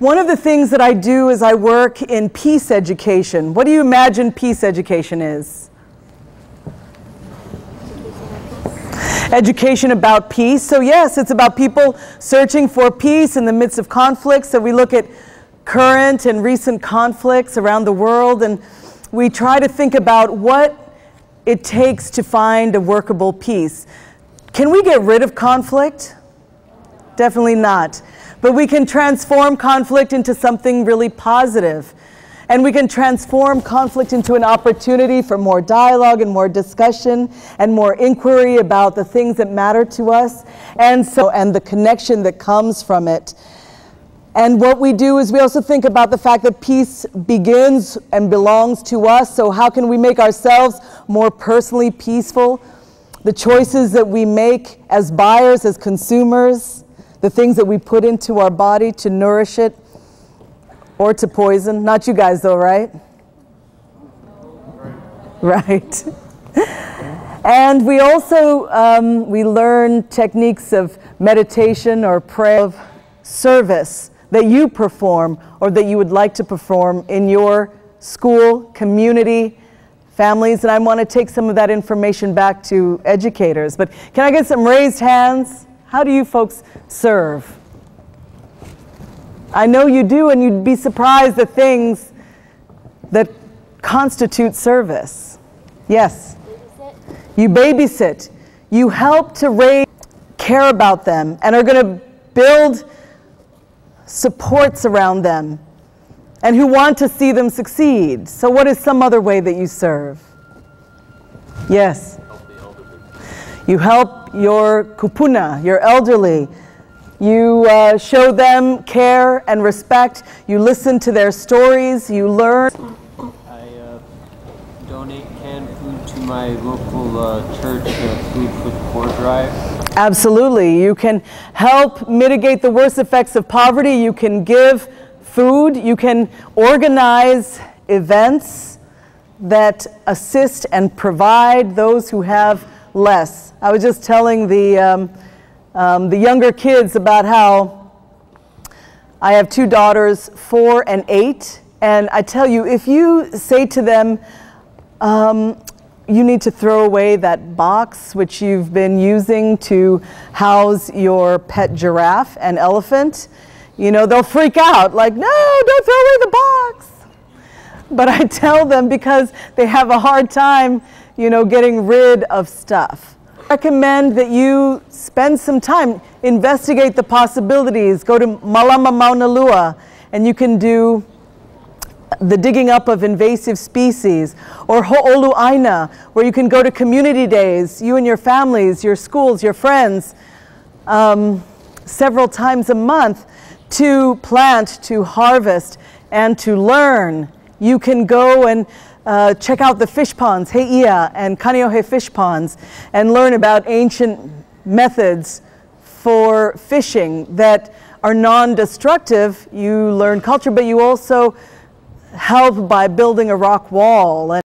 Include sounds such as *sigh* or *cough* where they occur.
One of the things that I do is I work in peace education. What do you imagine peace education is? Education about peace. So, yes, it's about people searching for peace in the midst of conflict. So, we look at current and recent conflicts around the world and we try to think about what it takes to find a workable peace. Can we get rid of conflict? Definitely not. But we can transform conflict into something really positive. And we can transform conflict into an opportunity for more dialogue and more discussion and more inquiry about the things that matter to us and so and the connection that comes from it. And what we do is we also think about the fact that peace begins and belongs to us. So how can we make ourselves more personally peaceful? The choices that we make as buyers, as consumers, the things that we put into our body to nourish it or to poison. Not you guys, though, right? Right. *laughs* and we also um, we learn techniques of meditation or prayer of service that you perform or that you would like to perform in your school, community, families. And I want to take some of that information back to educators. But can I get some raised hands? How do you folks serve? I know you do, and you'd be surprised at things that constitute service. Yes. Babysit. You babysit. You help to raise, care about them, and are going to build supports around them and who want to see them succeed. So, what is some other way that you serve? Yes. You help your kupuna, your elderly. You uh, show them care and respect. You listen to their stories. You learn. I uh, donate canned food to my local uh, church uh, Food for the Poor Drive. Absolutely. You can help mitigate the worst effects of poverty. You can give food. You can organize events that assist and provide those who have less. I was just telling the, um, um, the younger kids about how I have two daughters, four and eight, and I tell you, if you say to them, um, you need to throw away that box which you've been using to house your pet giraffe and elephant, you know, they'll freak out like, no, don't throw away the box. But I tell them because they have a hard time you know, getting rid of stuff. I recommend that you spend some time, investigate the possibilities, go to Malama Maunalua, and you can do the digging up of invasive species, or Ho'oulu Aina, where you can go to community days, you and your families, your schools, your friends, um, several times a month to plant, to harvest, and to learn. You can go and uh, check out the fish ponds, He'eia and Kaneohe fish ponds, and learn about ancient methods for fishing that are non-destructive. You learn culture, but you also help by building a rock wall.